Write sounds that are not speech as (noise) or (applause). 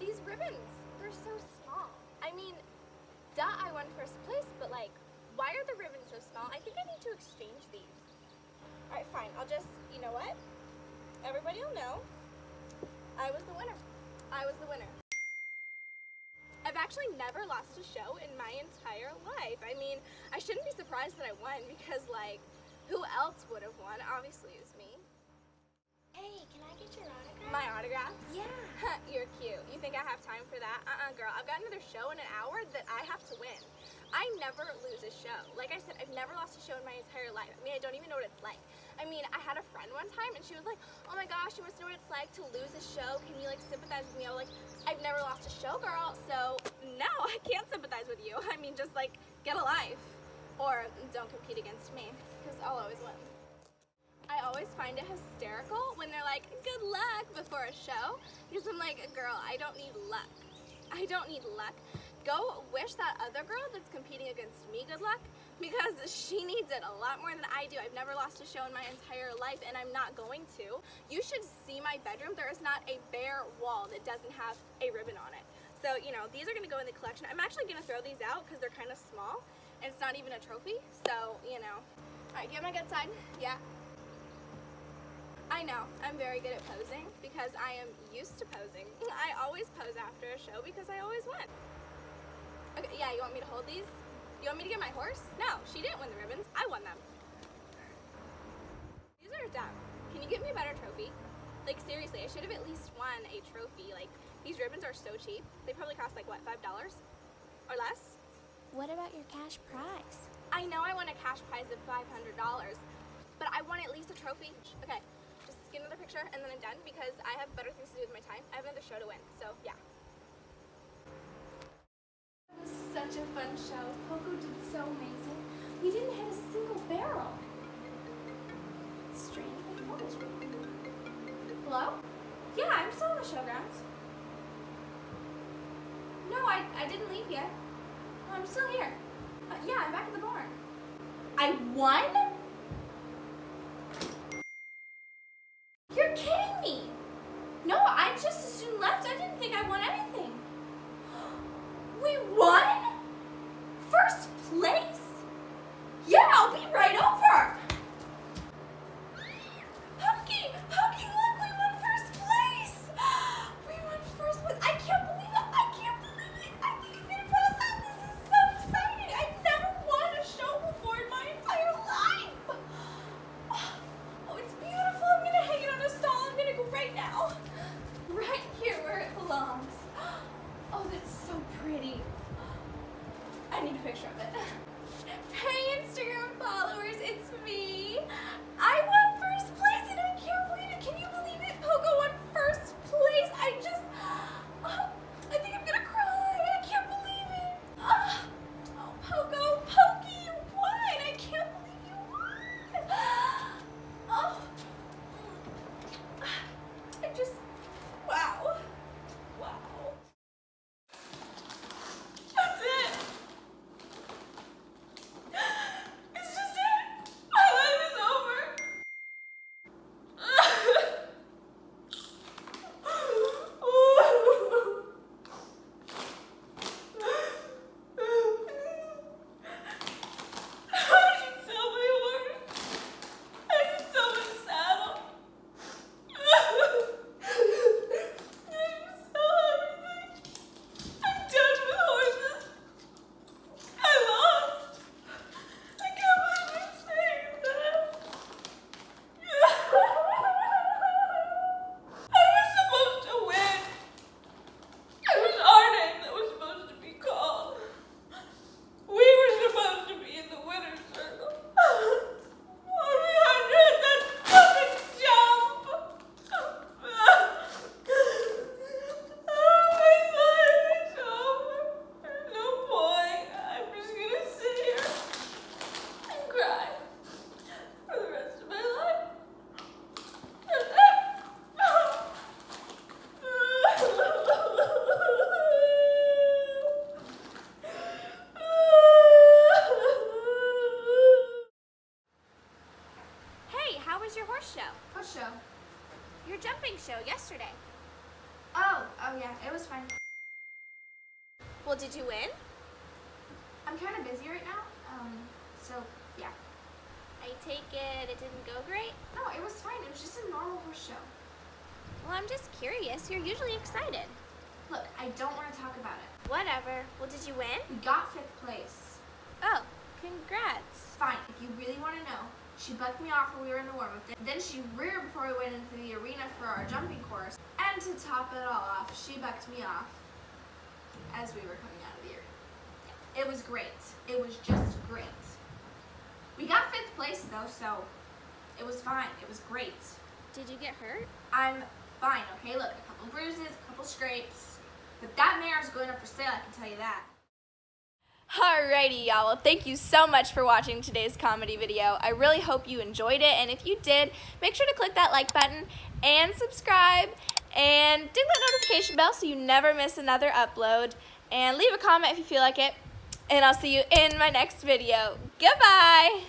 These ribbons, they're so small. I mean, duh, I won first place, but like, why are the ribbons so small? I think I need to exchange these. All right, fine. I'll just, you know what? Everybody will know I was the winner. I was the winner. I've actually never lost a show in my entire life. I mean, I shouldn't be surprised that I won because, like, who else would have won? Obviously, it was me. Hey, can I get your autograph? My autograph? yeah. (laughs) You're cute. You think I have time for that? Uh-uh, girl. I've got another show in an hour that I have to win. I never lose a show. Like I said, I've never lost a show in my entire life. I mean, I don't even know what it's like. I mean, I had a friend one time, and she was like, oh my gosh, you must know what it's like to lose a show. Can you, like, sympathize with me? I was like, I've never lost a show, girl, so no, (laughs) I can't sympathize with you. I mean, just, like, get a life. Or don't compete against me, because I'll always win. I always find it hysterical when they're like, good luck before a show. Because I'm like, girl, I don't need luck. I don't need luck. Go wish that other girl that's competing against me good luck because she needs it a lot more than I do. I've never lost a show in my entire life and I'm not going to. You should see my bedroom. There is not a bare wall that doesn't have a ribbon on it. So, you know, these are going to go in the collection. I'm actually going to throw these out because they're kind of small and it's not even a trophy. So, you know. All right, get my good side. Yeah. I know, I'm very good at posing because I am used to posing. I always pose after a show because I always win. Okay, yeah, you want me to hold these? You want me to get my horse? No, she didn't win the ribbons. I won them. These are dumb. Can you get me a better trophy? Like seriously, I should have at least won a trophy. Like these ribbons are so cheap. They probably cost like what, five dollars or less? What about your cash prize? I know I won a cash prize of five hundred dollars, but I won at least a trophy. Okay, get another picture and then I'm done because I have better things to do with my time. I have another show to win, so yeah. It was such a fun show. Poco did so amazing. We didn't hit a single barrel. Strange. My phone. Hello? Yeah, I'm still on the showgrounds. No, I, I didn't leave yet. I'm still here. Uh, yeah, I'm back at the barn. I won? was your horse show? Horse show. Your jumping show yesterday. Oh, oh yeah, it was fun. Well, did you win? I'm kind of busy right now, um, so yeah. I take it it didn't go great? No, it was fine. It was just a normal horse show. Well, I'm just curious. You're usually excited. Look, I don't want to talk about it. Whatever. Well, did you win? We got fifth place. Oh, congrats. Fine, if you really want to know, she bucked me off when we were in the warm-up. Then she reared before we went into the arena for our jumping course. And to top it all off, she bucked me off as we were coming out of the arena. It was great. It was just great. We got fifth place though, so it was fine. It was great. Did you get hurt? I'm fine, okay? Look, a couple bruises, a couple scrapes. But that mare is going up for sale, I can tell you that. Alrighty, y'all. Well, thank you so much for watching today's comedy video. I really hope you enjoyed it, and if you did, make sure to click that like button and subscribe, and ding that notification bell so you never miss another upload, and leave a comment if you feel like it, and I'll see you in my next video. Goodbye!